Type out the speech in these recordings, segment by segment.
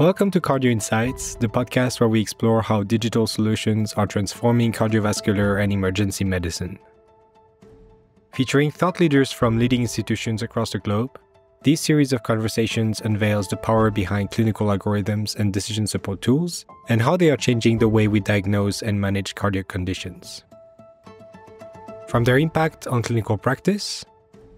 Welcome to Cardio Insights, the podcast where we explore how digital solutions are transforming cardiovascular and emergency medicine. Featuring thought leaders from leading institutions across the globe, this series of conversations unveils the power behind clinical algorithms and decision support tools and how they are changing the way we diagnose and manage cardiac conditions. From their impact on clinical practice,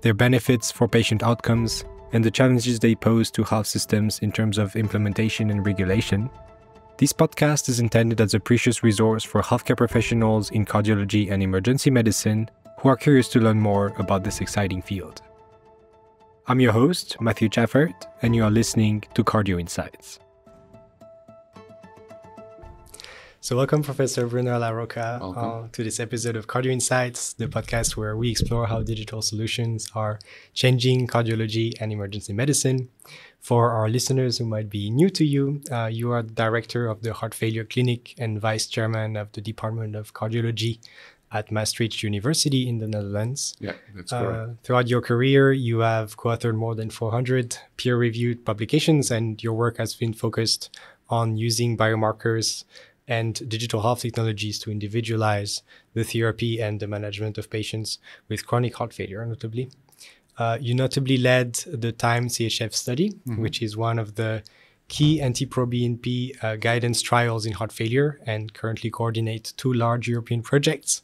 their benefits for patient outcomes, and the challenges they pose to health systems in terms of implementation and regulation, this podcast is intended as a precious resource for healthcare professionals in cardiology and emergency medicine who are curious to learn more about this exciting field. I'm your host, Matthew Chaffert, and you are listening to Cardio Insights. So, welcome, Professor Brunner-La Rocca, uh, to this episode of Cardio Insights, the podcast where we explore how digital solutions are changing cardiology and emergency medicine. For our listeners who might be new to you, uh, you are the director of the Heart Failure Clinic and vice chairman of the Department of Cardiology at Maastricht University in the Netherlands. Yeah, that's correct. Uh, throughout your career, you have co authored more than 400 peer reviewed publications, and your work has been focused on using biomarkers and digital health technologies to individualize the therapy and the management of patients with chronic heart failure, notably. Uh, you notably led the TIME CHF study, mm-hmm. which is one of the key NT-proBNP uh, guidance trials in heart failure and currently coordinate two large European projects.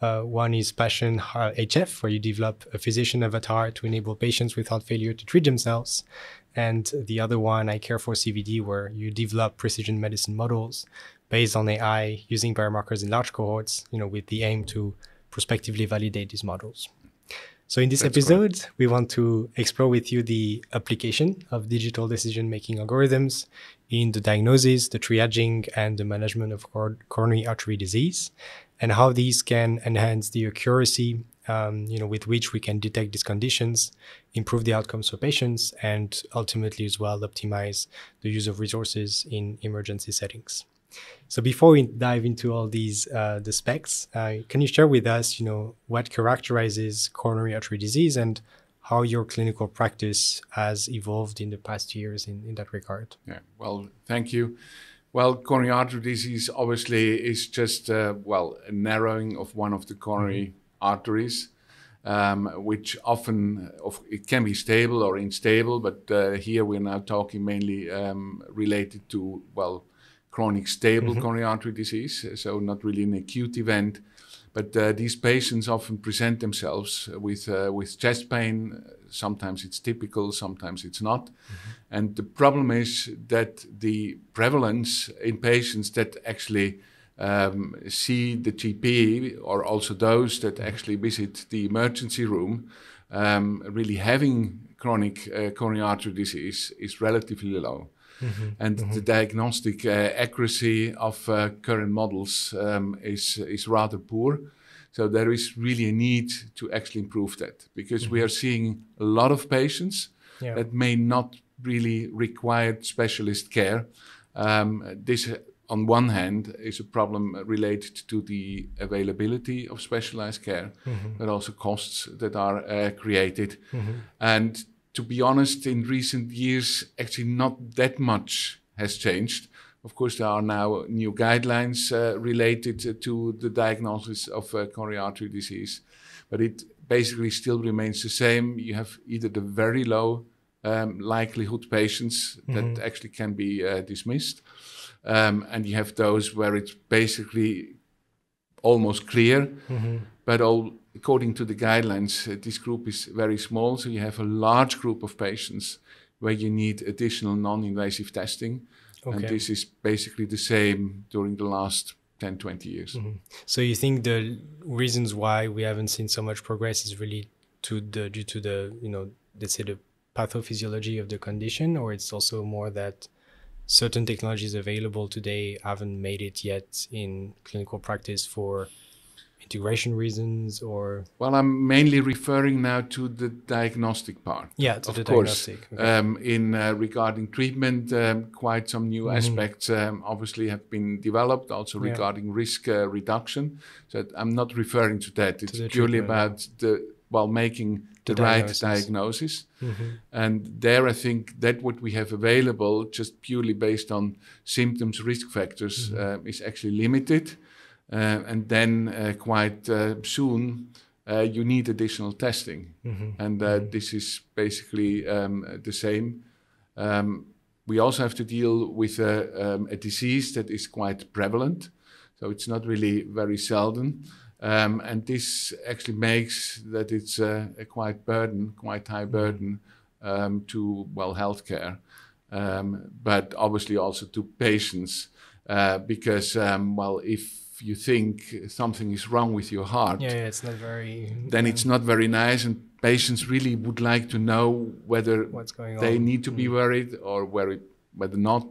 Uh, one is Passion HF, where you develop a physician avatar to enable patients with heart failure to treat themselves. And the other one, I Care for CVD, where you develop precision medicine models based on AI using biomarkers in large cohorts, you know, with the aim to prospectively validate these models. So in this That's episode, correct. we want to explore with you the application of digital decision-making algorithms in the diagnosis, the triaging, and the management of coronary artery disease, and how these can enhance the accuracy, um, you know, with which we can detect these conditions, improve the outcomes for patients, and ultimately as well optimize the use of resources in emergency settings. So before we dive into all these uh, the specs, uh, can you share with us, you know, what characterizes coronary artery disease and how your clinical practice has evolved in the past years in, in that regard? Yeah, well, thank you. Well, coronary artery disease obviously is just uh, well a narrowing of one of the coronary mm-hmm. arteries. Um, which often of, it can be stable or unstable, but uh, here we're now talking mainly um, related to well chronic stable mm-hmm. coronary artery disease, so not really an acute event. But uh, these patients often present themselves with uh, with chest pain. Sometimes it's typical, sometimes it's not. Mm-hmm. And the problem is that the prevalence in patients that actually um, see the GP or also those that mm-hmm. actually visit the emergency room um, really having chronic uh, coronary artery disease is relatively low. Mm-hmm. And mm-hmm. the diagnostic uh, accuracy of uh, current models um, is, is rather poor. So there is really a need to actually improve that because mm-hmm. we are seeing a lot of patients yeah. that may not really require specialist care. Um, this, on one hand, is a problem related to the availability of specialized care, mm-hmm. but also costs that are uh, created. Mm-hmm. And to be honest, in recent years, actually not that much has changed. Of course, there are now new guidelines uh, related to the diagnosis of uh, coronary artery disease, but it basically still remains the same. You have either the very low um, likelihood patients mm-hmm. that actually can be uh, dismissed, um, and you have those where it's basically almost clear, mm-hmm. but all according to the guidelines, uh, this group is very small, so you have a large group of patients where you need additional non-invasive testing. Okay. And this is basically the same during the last 10, 20 years. Mm-hmm. So you think the reasons why we haven't seen so much progress is really to the due to the, you know, let's say the pathophysiology of the condition, or it's also more that certain technologies available today haven't made it yet in clinical practice for integration reasons or well i'm mainly referring now to the diagnostic part yeah to of the course diagnostic. Okay. Um, in uh, regarding treatment um, quite some new mm-hmm. aspects um, obviously have been developed also yeah. regarding risk uh, reduction so i'm not referring to that it's to purely about the while making the, The right diagnosis. Mhm. And there, I think that what we have available, just purely based on symptoms, risk factors, uh, is actually limited. Uh, and then, uh, quite uh, soon, uh, you need additional testing. Mhm. And uh, this is basically um, the same. Um, we also have to deal with a, um, a disease that is quite prevalent. So it's not really very seldom. Um, and this actually makes that it's a, a quite burden, quite high burden um, to well healthcare, um, but obviously also to patients, uh, because um, well if you think something is wrong with your heart, Yeah, yeah, it's not very. then it's not very nice, and patients really would like to know whether what's going on they on. need to be worried or worried whether not.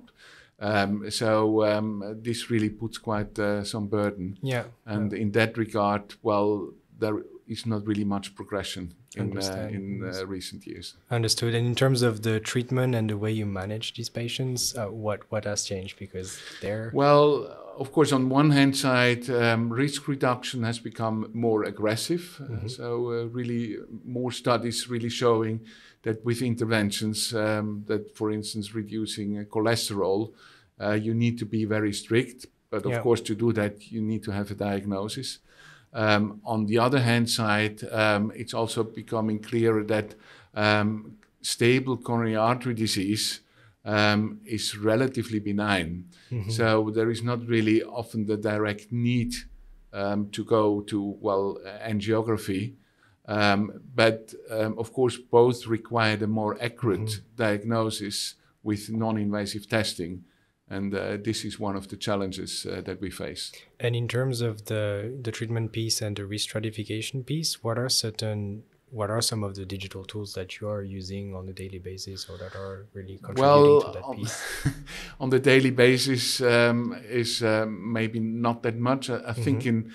Um, so um, this really puts quite uh, some burden. Yeah. And in that regard, well, there is not really much progression in, uh, in uh, recent years. Understood. And in terms of the treatment and the way you manage these patients, uh, what what has changed? Because they're Well, of course, on one hand side, um, risk reduction has become more aggressive. Uh, so uh, really, more studies really showing that with interventions, um, that for instance, reducing uh, cholesterol, uh, you need to be very strict. But of Yeah. course, to do that, you need to have a diagnosis. Um, on the other hand side, um, it's also becoming clearer that um, stable coronary artery disease um, is relatively benign. So there is not really often the direct need um, to go to, well, angiography. Um, but um, of course, both require a more accurate diagnosis with non invasive testing. And uh, this is one of the challenges uh, that we face. and in terms of the the treatment piece and the risk stratification piece, what are certain what are some of the digital tools that you are using on a daily basis or that are really contributing to that on, piece? on the daily basis um, is um, maybe not that much. I, I think in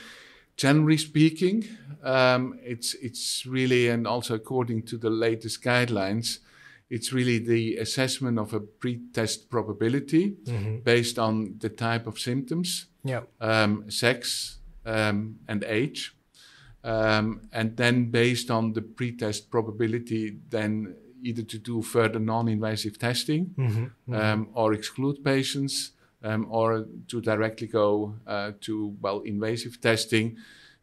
generally speaking, um, it's it's really and also according to the latest guidelines, it's really the assessment of a pre-test probability based on the type of symptoms, Yeah. um, sex, um, and age. Um, and then based on the pre-test probability, then either to do further non-invasive testing um, or exclude patients um, or to directly go uh, to, well, invasive testing.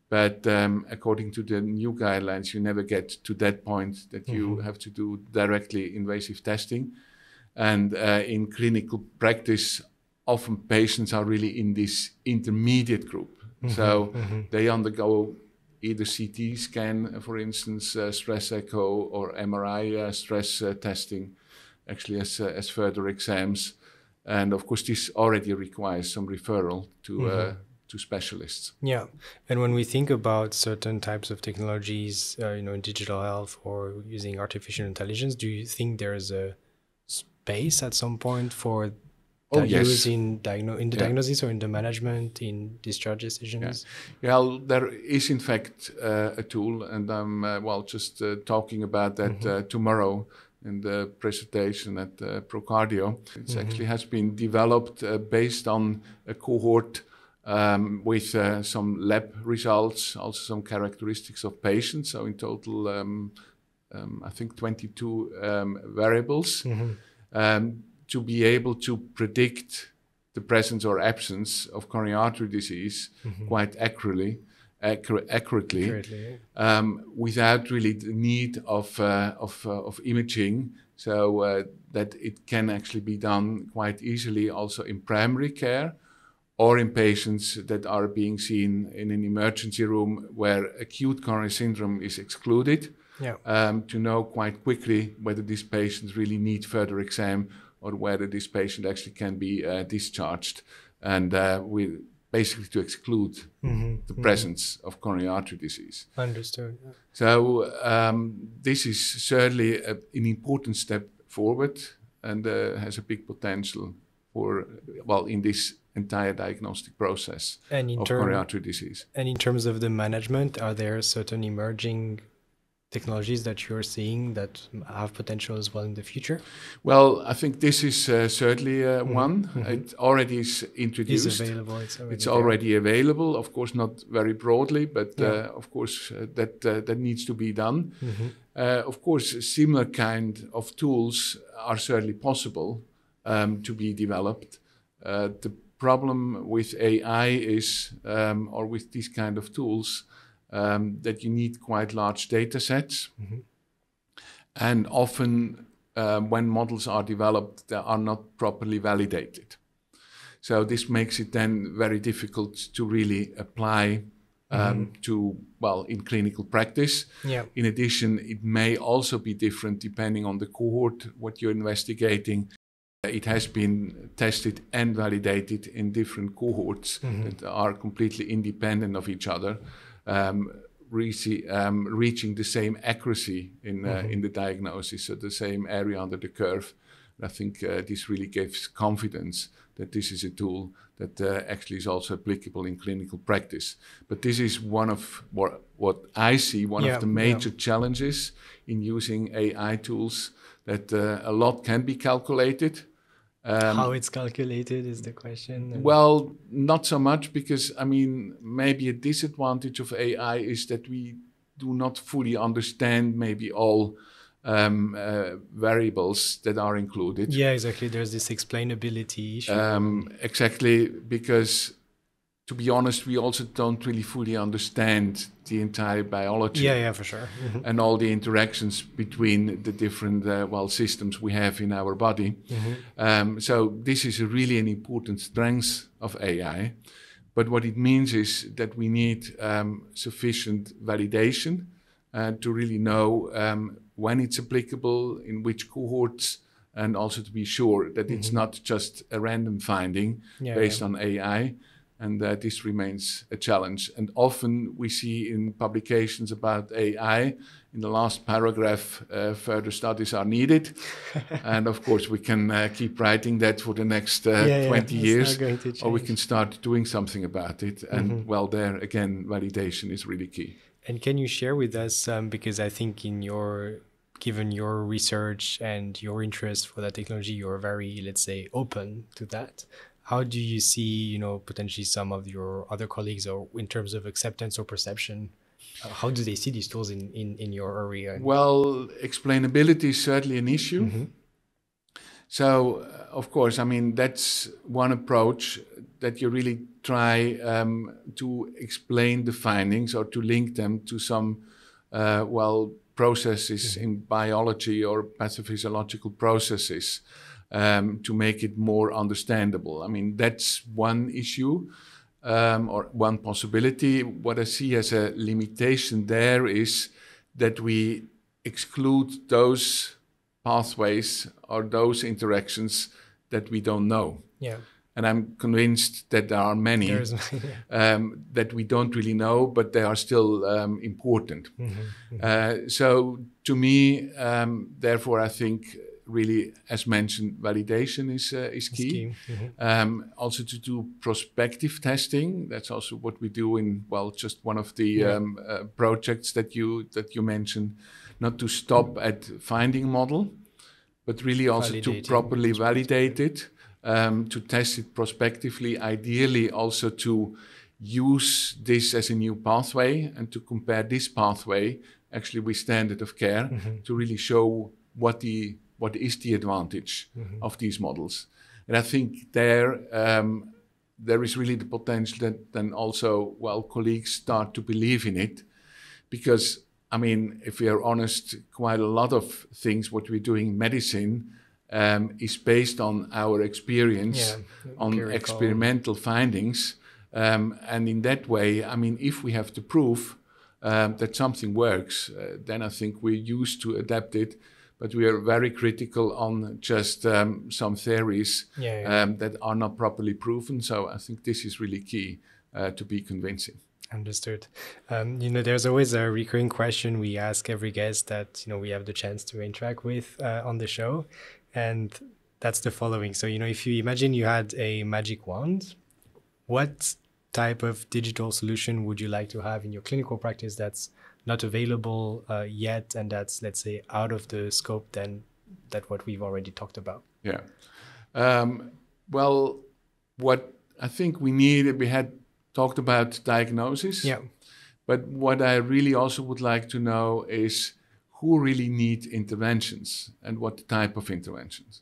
But um, according to the new guidelines, you never get to that point that you have to do directly invasive testing. And uh, in clinical practice, often patients are really in this intermediate group. So they undergo either CT scan, for instance, uh, stress echo, or MRI uh, stress uh, testing, actually as, uh, as further exams. And of course, this already requires some referral to, uh, to specialists. Yeah, and when we think about certain types of technologies, uh, you know, in digital health or using artificial intelligence, do you think there's a space at some point for Oh, yes. use in diagno- in the Yeah. diagnosis or in the management in discharge decisions? Well, there is in fact uh, a tool, and I'm uh, well just uh, talking about that uh, tomorrow in the presentation at uh, Procardio. It actually has been developed uh, based on a cohort um, with uh, some lab results, also some characteristics of patients. So in total, um, um, I think 22 um, variables. Um, to be able to predict the presence or absence of coronary artery disease quite accurately, accur- accurately, Accurately, um, without really the need of uh, of, uh, of imaging, so uh, that it can actually be done quite easily also in primary care or in patients that are being seen in an emergency room where acute coronary syndrome is excluded. Yeah. um, to know quite quickly whether these patients really need further exam or whether this patient actually can be uh, discharged, and uh, we basically to exclude the presence of coronary artery disease. Understood. So um, this is certainly a, an important step forward and uh, has a big potential for well in this entire diagnostic process And in of term- coronary artery disease. And in terms of the management, are there certain emerging technologies that you're seeing that have potential as well in the future? Well, I think this is uh, certainly uh, mm-hmm. one. Mm-hmm. It already is introduced. It's available. It's already, it's already available. Of course, not very broadly, but yeah. uh, of course uh, that uh, that needs to be done. Mm-hmm. Uh, of course, similar kind of tools are certainly possible um, to be developed. the problem with AI is, um, or with these kind of tools, um, that you need quite large data sets. Mm-hmm. And often, uh, when models are developed, they are not properly validated. So, this makes it then very difficult to really apply um, mm-hmm. to, well, in clinical practice. Yeah. In addition, it may also be different depending on the cohort, what you're investigating. It has been tested and validated in different cohorts mm-hmm. that are completely independent of each other um, um, reaching the same accuracy in, uh, mm-hmm. in the diagnosis, so the same area under the curve. I think uh, this really gives confidence that this is a tool that uh, actually is also applicable in clinical practice. But this is one of what, what I see one yeah, of the major yeah. challenges in using AI tools that uh, a lot can be calculated um, How it's calculated is the question. Well, not so much because I mean maybe a disadvantage of AI is that we do not fully understand maybe all um, uh, variables that are included. Yeah, exactly. There's this explainability issue. Um, exactly, because to be honest, we also don't really fully understand the entire biology. Yeah, yeah, for sure. Mm-hmm. And all the interactions between the different uh, well systems we have in our body. Mm-hmm. Um, so this is really an important strength of AI. But what it means is that we need um, sufficient validation uh, to really know um, when it's applicable, in which cohorts, and also to be sure that mm-hmm. it's not just a random finding yeah, based yeah. on AI and uh, this remains a challenge. And often we see in publications about AI, in the last paragraph, uh, further studies are needed. and of course, we can uh, keep writing that for the next uh, yeah, 20 yeah, years, or we can start doing something about it. And mm-hmm. well, there again, validation is really key. And can you share with us, um, because I think in your given your research and your interest for that technology, you're very, let's say, open to that how do you see you know potentially some of your other colleagues or in terms of acceptance or perception uh, how do they see these tools in, in, in your area well explainability is certainly an issue mm-hmm. so uh, of course i mean that's one approach that you really try um, to explain the findings or to link them to some uh, well processes mm-hmm. in biology or pathophysiological processes um, to make it more understandable. I mean, that's one issue um, or one possibility. What I see as a limitation there is that we exclude those pathways or those interactions that we don't know. Yeah. And I'm convinced that there are many yeah. um, that we don't really know, but they are still um, important. Mm-hmm, mm-hmm. Uh, so, to me, um, therefore, I think really, as mentioned, validation is uh, is key. Mm-hmm. Um, also to do prospective testing. That's also what we do in well, just one of the yeah. um, uh, projects that you that you mentioned. Not to stop at finding model, but really also Validating to properly validate it, um, to test it prospectively. Ideally, also to use this as a new pathway and to compare this pathway actually with standard of care mm-hmm. to really show what the what is the advantage mm-hmm. of these models. And I think there um, there is really the potential that then also well colleagues start to believe in it, because I mean if we are honest, quite a lot of things what we're doing in medicine. Um, is based on our experience, yeah, on empirical. experimental findings, um, and in that way, I mean, if we have to prove um, that something works, uh, then I think we're used to adapt it but we are very critical on just um, some theories yeah, yeah. Um, that are not properly proven. So I think this is really key uh, to be convincing. Understood. Um, you know, there's always a recurring question we ask every guest that you know we have the chance to interact with uh, on the show, and that's the following. So you know, if you imagine you had a magic wand, what type of digital solution would you like to have in your clinical practice that's not available uh, yet and that's let's say out of the scope then that what we've already talked about. Yeah. Um, well what i think we need we had talked about diagnosis. Yeah. But what i really also would like to know is who really need interventions and what type of interventions.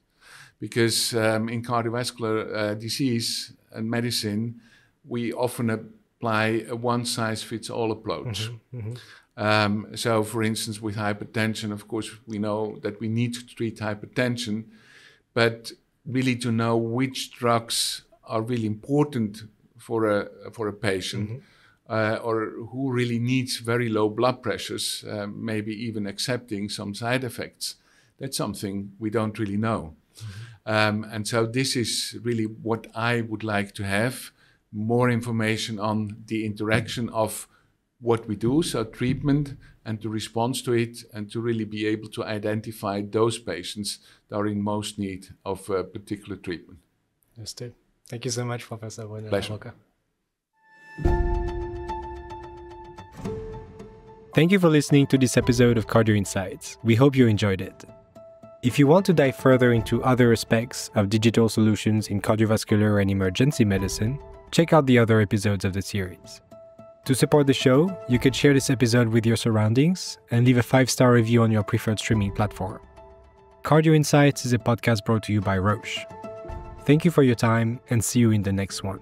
Because um, in cardiovascular uh, disease and medicine we often apply a one size fits all approach. Mm-hmm, mm-hmm. Um, so, for instance, with hypertension, of course, we know that we need to treat hypertension, but really to know which drugs are really important for a for a patient, mm-hmm. uh, or who really needs very low blood pressures, uh, maybe even accepting some side effects. That's something we don't really know. Mm-hmm. Um, and so, this is really what I would like to have more information on the interaction of what we do, so treatment and the response to it, and to really be able to identify those patients that are in most need of a particular treatment. Understood. Thank you so much, Professor Brunner Pleasure. Thank you for listening to this episode of Cardio Insights. We hope you enjoyed it. If you want to dive further into other aspects of digital solutions in cardiovascular and emergency medicine, check out the other episodes of the series. To support the show, you could share this episode with your surroundings and leave a five star review on your preferred streaming platform. Cardio Insights is a podcast brought to you by Roche. Thank you for your time and see you in the next one.